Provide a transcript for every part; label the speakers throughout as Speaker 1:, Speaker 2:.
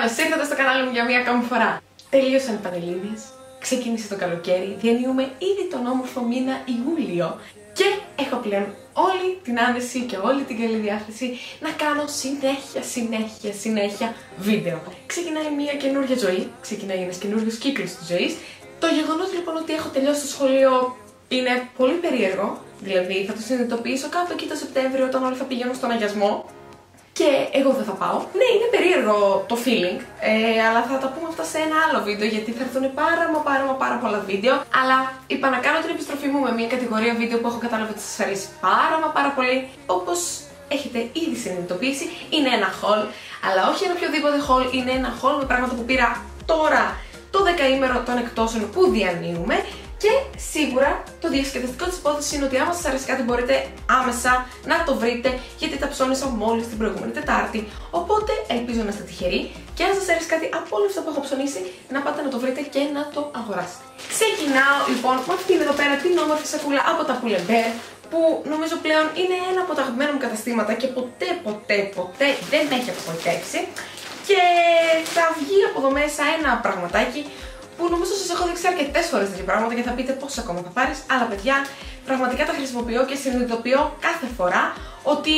Speaker 1: Καλώ ήρθατε στο κανάλι μου για μία ακόμη φορά. Τελείωσαν οι πανελλήνιες, ξεκίνησε το καλοκαίρι, διανύουμε ήδη τον όμορφο μήνα Ιούλιο και έχω πλέον όλη την άνεση και όλη την καλή διάθεση να κάνω συνέχεια, συνέχεια, συνέχεια βίντεο. Ξεκινάει μια καινούργια ζωή, ξεκινάει ένας καινούριο κύκλος της ζωής. Το γεγονός λοιπόν ότι έχω τελειώσει το σχολείο είναι πολύ περίεργο. Δηλαδή θα το συνειδητοποιήσω κάπου εκεί το Σεπτέμβριο όταν όλοι θα πηγαίνουν στον αγιασμό και εγώ δεν θα πάω. Ναι, είναι περίεργο το feeling, ε, αλλά θα τα πούμε αυτά σε ένα άλλο βίντεο γιατί θα έρθουν πάρα μα πάρα μα πάρα πολλά βίντεο. Αλλά είπα να κάνω την επιστροφή μου με μια κατηγορία βίντεο που έχω κατάλαβει ότι σας αρέσει πάρα μα πάρα πολύ. Όπως έχετε ήδη συνειδητοποιήσει, είναι ένα haul. Αλλά όχι ένα οποιοδήποτε haul, είναι ένα haul με πράγματα που πήρα τώρα το δεκαήμερο των εκτόσεων που διανύουμε και σίγουρα το διασκεδαστικό της υπόθεσης είναι ότι άμα σας αρέσει κάτι μπορείτε άμεσα να το βρείτε γιατί τα ψώνισα μόλις την προηγούμενη Τετάρτη. Οπότε ελπίζω να είστε τυχεροί και αν σας αρέσει κάτι από όλα αυτά που έχω ψωνίσει να πάτε να το βρείτε και να το αγοράσετε. Ξεκινάω λοιπόν με αυτήν εδώ πέρα την όμορφη σακούλα από τα Pull&Bear που νομίζω πλέον είναι ένα από τα αγαπημένα μου καταστήματα και ποτέ ποτέ ποτέ δεν με έχει απογοητεύσει και θα βγει από εδώ μέσα ένα πραγματάκι που νομίζω σας έχω δείξει αρκετές φορές τέτοια πράγματα και θα πείτε πώς ακόμα θα πάρεις. Αλλά παιδιά, πραγματικά τα χρησιμοποιώ και συνειδητοποιώ κάθε φορά ότι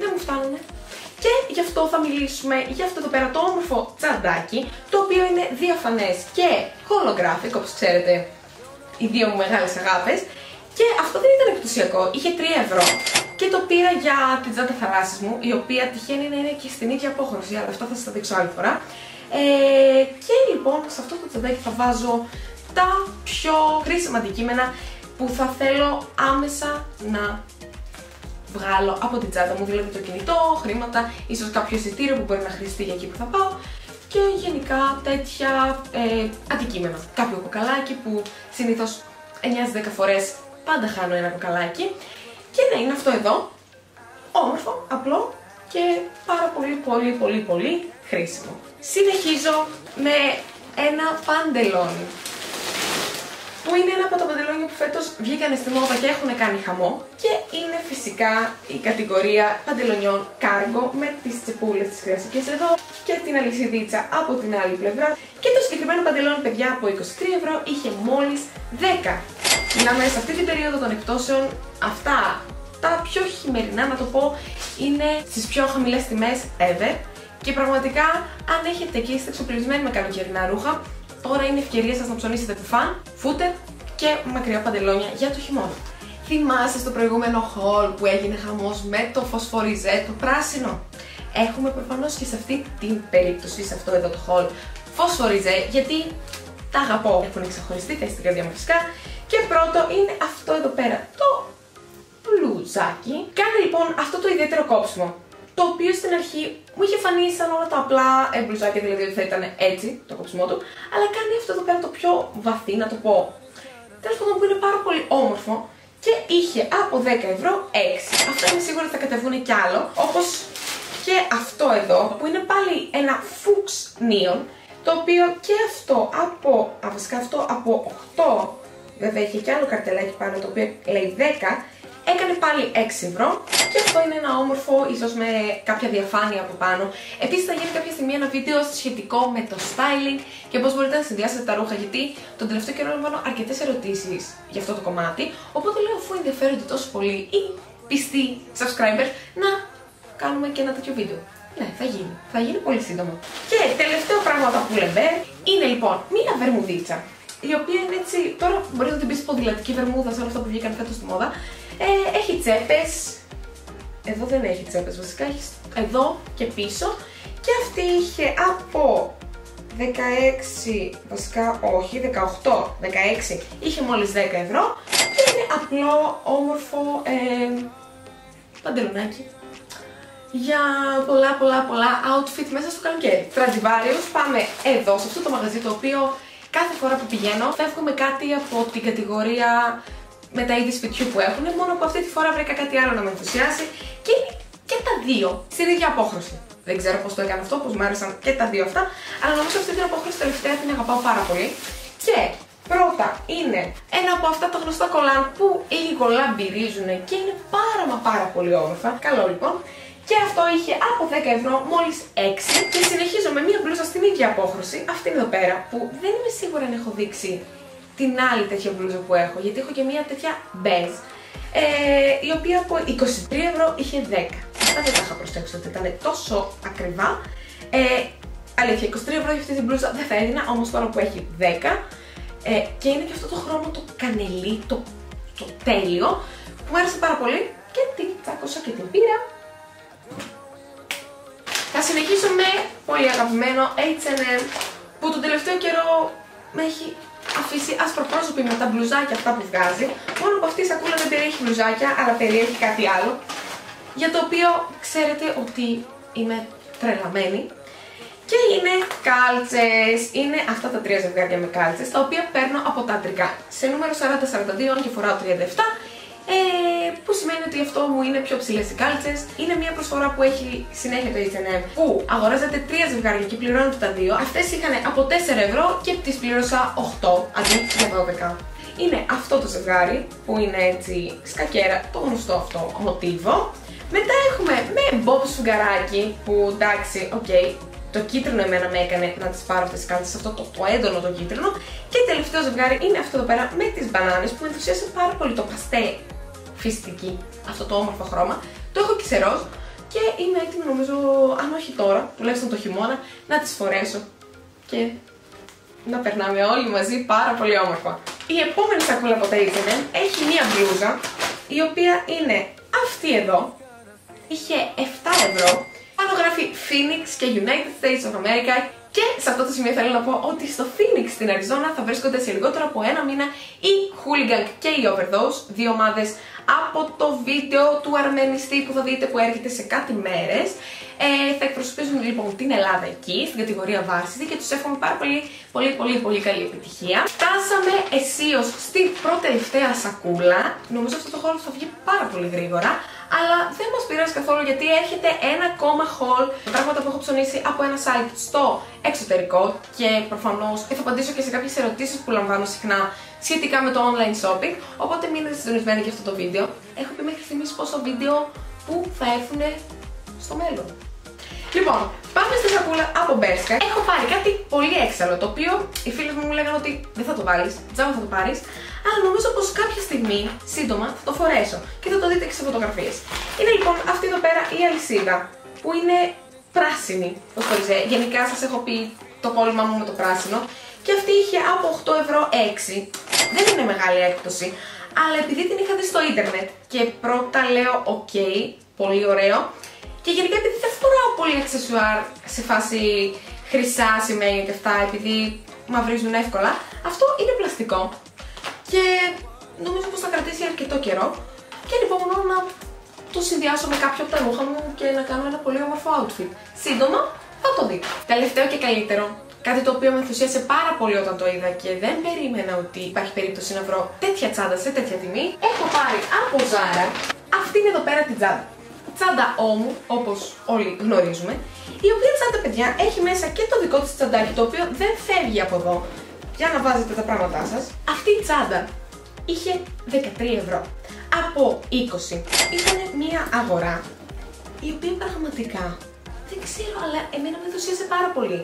Speaker 1: δεν μου φτάνουν. Και γι' αυτό θα μιλήσουμε για αυτό εδώ πέρα το όμορφο τσαντάκι, το οποίο είναι διαφανές και holographic, όπως ξέρετε, οι δύο μου μεγάλες αγάπες. Και αυτό δεν ήταν εκπτωσιακό, είχε 3 ευρώ και το πήρα για την τσάντα θαλάσσης μου, η οποία τυχαίνει να είναι και στην ίδια απόχρωση, αλλά αυτό θα σας τα δείξω άλλη φορά. Ε, και λοιπόν σε αυτό το τσαντάκι θα βάζω τα πιο χρήσιμα αντικείμενα που θα θέλω άμεσα να βγάλω από την τσάντα μου, δηλαδή το κινητό, χρήματα, ίσως κάποιο εισιτήριο που μπορεί να χρειαστεί για εκεί που θα πάω. Και γενικά τέτοια ε, αντικείμενα. Κάποιο κοκαλάκι που συνήθως 9-10 φορές πάντα χάνω ένα κοκαλάκι. Και ναι, είναι αυτό εδώ, όμορφο, απλό και πάρα πολύ πολύ πολύ πολύ χρήσιμο. Συνεχίζω με ένα παντελόνι που είναι ένα από τα παντελόνια που φέτος βγήκαν στη μόδα και έχουν κάνει χαμό και είναι φυσικά η κατηγορία παντελονιών cargo με τις τσεπούλες τις κλασικές εδώ και την αλυσιδίτσα από την άλλη πλευρά και το συγκεκριμένο παντελόνι παιδιά από 23 ευρώ είχε μόλις 10. Μιλάμε σε αυτή την περίοδο των εκτόσεων αυτά τα πιο χειμερινά να το πω είναι στις πιο χαμηλές τιμές ever και πραγματικά, αν έχετε και είστε εξοπλισμένοι με καλοκαιρινά ρούχα, τώρα είναι η ευκαιρία σας να ψωνίσετε φαν, φούτερ και μακριά παντελόνια για το χειμώνα. Θυμάστε στο προηγούμενο haul που έγινε χαμός με το φωσφοριζέ, το πράσινο; Έχουμε προφανώς και σε αυτή την περίπτωση, σε αυτό εδώ το haul, φωσφοριζέ, γιατί τα αγαπώ. Έχουν ξεχωριστεί, τα στην καρδιά μου φυσικά. Και πρώτο είναι αυτό εδώ πέρα, το μπλουζάκι. Κάνει λοιπόν αυτό το ιδιαίτερο κόψιμο το οποίο στην αρχή μου είχε φανεί σαν όλα τα απλά μπλουζάκια, δηλαδή ότι θα ήταν έτσι το κόψιμό του, αλλά κάνει αυτό εδώ πέρα το πιο βαθύ, να το πω. Τέλος πάντων που είναι πάρα πολύ όμορφο και είχε από 10 ευρώ 6. Αυτά είναι σίγουρα θα κατεβούν κι άλλο, όπως και αυτό εδώ που είναι πάλι ένα φούξ νίον, το οποίο και αυτό από, α, βασικά αυτό από 8, βέβαια είχε κι άλλο καρτελάκι πάνω το οποίο λέει 10, έκανε πάλι 6 ευρώ και αυτό είναι ένα όμορφο, ίσως με κάποια διαφάνεια από πάνω. Επίσης θα γίνει κάποια στιγμή ένα βίντεο σχετικό με το styling και πώς μπορείτε να συνδυάσετε τα ρούχα γιατί τον τελευταίο καιρό λαμβάνω αρκετές ερωτήσεις για αυτό το κομμάτι οπότε λέω αφού ενδιαφέρονται τόσο πολύ οι πιστοί subscribers να κάνουμε και ένα τέτοιο βίντεο. Ναι, θα γίνει. Θα γίνει πολύ σύντομα. Και τελευταίο πράγμα που λέμε είναι λοιπόν μία βερμουδίτσα η οποία είναι έτσι, τώρα μπορεί να την πεις ποδηλατική βερμούδα σε όλα αυτά που βγήκαν φέτος στη μόδα. Ε, έχει τσέπες. Εδώ δεν έχει τσέπε βασικά, έχει εδώ και πίσω. Και αυτή είχε από 16, βασικά όχι, 18, 16, είχε μόλις 10 ευρώ και είναι απλό, όμορφο ε, παντελονάκι για πολλά πολλά πολλά outfit μέσα στο καλοκαίρι. Stradivarius, πάμε εδώ σε αυτό το μαγαζί το οποίο κάθε φορά που πηγαίνω φεύγω με κάτι από την κατηγορία με τα είδη σπιτιού που έχουν, μόνο που αυτή τη φορά βρήκα κάτι άλλο να με ενθουσιάσει και είναι και τα δύο στην ίδια απόχρωση. Δεν ξέρω πώς το έκανα αυτό, πώς μου άρεσαν και τα δύο αυτά, αλλά νομίζω αυτή την απόχρωση τελευταία την αγαπάω πάρα πολύ. Και πρώτα είναι ένα από αυτά τα γνωστά κολάν που λίγο λαμπυρίζουν και είναι πάρα μα πάρα πολύ όμορφα. Καλό λοιπόν. Και αυτό είχε από 10 ευρώ μόλις 6. Και συνεχίζω με μία μπλούζα στην ίδια απόχρωση, αυτή εδώ πέρα, που δεν είμαι σίγουρη αν έχω δείξει την άλλη τέτοια μπλούζα που έχω, γιατί έχω και μία τέτοια μπέζ, ε, η οποία από 23 ευρώ είχε 10. Αυτά δεν τα είχα προσέξει ότι ήταν τόσο ακριβά. Ε, αλήθεια, 23 ευρώ για αυτή την μπλούζα δεν θα έδινα, όμως τώρα που έχει 10, ε, και είναι και αυτό το χρώμα το κανελί, το, το τέλειο, που μου άρεσε πάρα πολύ και την τσάκωσα και την πήρα. Θα συνεχίσω με πολύ αγαπημένο H&M που τον τελευταίο καιρό με έχει αφήσει ασπροπρόσωπη με τα μπλουζάκια αυτά που βγάζει. Μόνο που αυτή η σακούλα δεν περιέχει μπλουζάκια, αλλά περιέχει κάτι άλλο. Για το οποίο ξέρετε ότι είμαι τρελαμένη. Και είναι κάλτσες, είναι αυτά τα τρία ζευγάρια με κάλτσες, τα οποία παίρνω από τα αντρικά. Σε νούμερο 40-42, και φοράω 37, ε, που σημαίνει ότι αυτό μου είναι πιο ψηλές οι κάλτσες. Είναι μια προσφορά που έχει συνέχεια το H&M που αγοράζετε τρία ζευγάρια και πληρώνετε τα δύο. Αυτές είχαν από 4 ευρώ και τις πλήρωσα 8 αντί για 12. Είναι αυτό το ζευγάρι που είναι έτσι σκακέρα, το γνωστό αυτό μοτίβο. Μετά έχουμε με Μπομπ Σφουγγαράκη που εντάξει, OK, okay, το κίτρινο εμένα με έκανε να τις πάρω αυτές τις κάλτσες, αυτό το, το έντονο το κίτρινο. Και τελευταίο ζευγάρι είναι αυτό εδώ πέρα με τις μπανάνες που με ενθουσίασε πάρα πολύ το παστέλ φυστικί, αυτό το όμορφο χρώμα. Το έχω και σε ροζ και είμαι έτοιμη νομίζω, αν όχι τώρα, τουλάχιστον το χειμώνα, να τις φορέσω και να περνάμε όλοι μαζί πάρα πολύ όμορφα. Η επόμενη σακούλα από τα H&M έχει μία μπλούζα η οποία είναι αυτή εδώ. Είχε 7 ευρώ. Πάνω γράφει Phoenix και United States of America και σε αυτό το σημείο θέλω να πω ότι στο Phoenix στην Αριζόνα θα βρίσκονται σε λιγότερο από ένα μήνα η Hooligan και η Overdose, δύο ομάδες από το βίντεο του αρμενιστή που θα δείτε που έρχεται σε κάτι μέρες. Ε, θα εκπροσωπήσουν λοιπόν την Ελλάδα εκεί, στην κατηγορία Varsity και τους εύχομαι πάρα πολύ πολύ πολύ πολύ καλή επιτυχία. Φτάσαμε αισίως στην πρώτη τελευταία σακούλα. Νομίζω αυτό το χώρο θα βγει πάρα πολύ γρήγορα αλλά δεν μας πειράζει καθόλου γιατί έρχεται ένα ακόμα haul πράγματα που έχω ψωνίσει από ένα site στο εξωτερικό και προφανώς θα απαντήσω και σε κάποιες ερωτήσεις που λαμβάνω συχνά σχετικά με το online shopping οπότε μείνετε συντονισμένοι για αυτό το βίντεο. Έχω πει μέχρι στιγμής πόσο βίντεο που θα έρθουν στο μέλλον. Λοιπόν, πάμε στη σακούλα από Bershka. Έχω πάρει κάτι πολύ έξαλλο, το οποίο οι φίλοι μου μου λέγανε ότι δεν θα το βάλεις, τζάμπα θα το πάρεις, αλλά νομίζω πως κάποια στιγμή, σύντομα, θα το φορέσω και θα το δείτε και σε φωτογραφίες. Είναι λοιπόν αυτή εδώ πέρα η αλυσίδα, που είναι πράσινη, φωσφοριζέ. Γενικά σας έχω πει το κόλλημα μου με το πράσινο και αυτή είχε από 8 ευρώ 6. Δεν είναι μεγάλη έκπτωση, αλλά επειδή την είχα δει στο ίντερνετ και πρώτα λέω ok, πολύ ωραίο, και γενικά επειδή δεν φοράω πολύ αξεσουάρ σε φάση χρυσά σημαίνει και αυτά, επειδή μαυρίζουν εύκολα, αυτό είναι πλαστικό. Και νομίζω πως θα κρατήσει αρκετό καιρό. Και λοιπόν μόνο να το συνδυάσω με κάποιο από τα ρούχα μου και να κάνω ένα πολύ όμορφο outfit. Σύντομα θα το δείτε. Τελευταίο και καλύτερο, κάτι το οποίο με ενθουσίασε πάρα πολύ όταν το είδα και δεν περίμενα ότι υπάρχει περίπτωση να βρω τέτοια τσάντα σε τέτοια τιμή. Έχω πάρει από Zara αυτήν εδώ πέρα την τσάντα τσάντα όμου, όπως όλοι γνωρίζουμε, η οποία τσάντα, παιδιά, έχει μέσα και το δικό της τσαντάκι, το οποίο δεν φεύγει από εδώ για να βάζετε τα πράγματά σας. Αυτή η τσάντα είχε 13 ευρώ. Από 20 ήταν μια αγορά η οποία πραγματικά δεν ξέρω, αλλά εμένα με ενθουσίασε πάρα πολύ.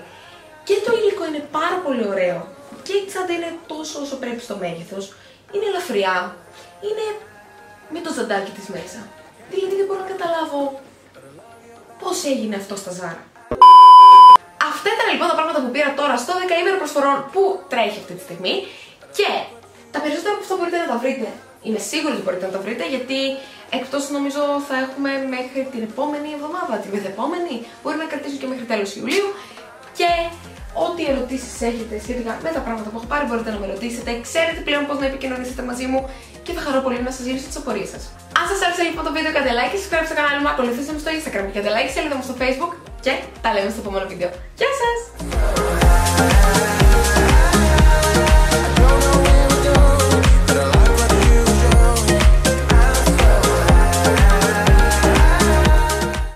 Speaker 1: Και το υλικό είναι πάρα πολύ ωραίο. Και η τσάντα είναι τόσο όσο πρέπει στο μέγεθος. Είναι ελαφριά. Είναι με το ζαντάκι της μέσα. Δηλαδή δεν μπορώ να καταλάβω πώς έγινε αυτό στα Ζάρα. Αυτά ήταν λοιπόν τα πράγματα που πήρα τώρα στο 10 ημέρο προσφορών που τρέχει αυτή τη στιγμή και τα περισσότερα από αυτά μπορείτε να τα βρείτε. Είμαι σίγουρη ότι μπορείτε να τα βρείτε γιατί εκτός νομίζω θα έχουμε μέχρι την επόμενη εβδομάδα, την μεθεπόμενη, μπορεί να κρατήσουν και μέχρι τέλος Ιουλίου και ό,τι ερωτήσεις έχετε σχετικά με τα πράγματα που έχω πάρει μπορείτε να με ρωτήσετε. Ξέρετε πλέον πώς να επικοινωνήσετε μαζί μου και θα χαρώ πολύ να σας λύσω τις απορίες σας. Αν σας άρεσε λοιπόν το βίντεο, κάντε like και subscribe στο κανάλι μου, ακολουθήστε με στο Instagram και κάντε like σελίδα μου στο Facebook και τα λέμε στο επόμενο βίντεο. Γεια σας!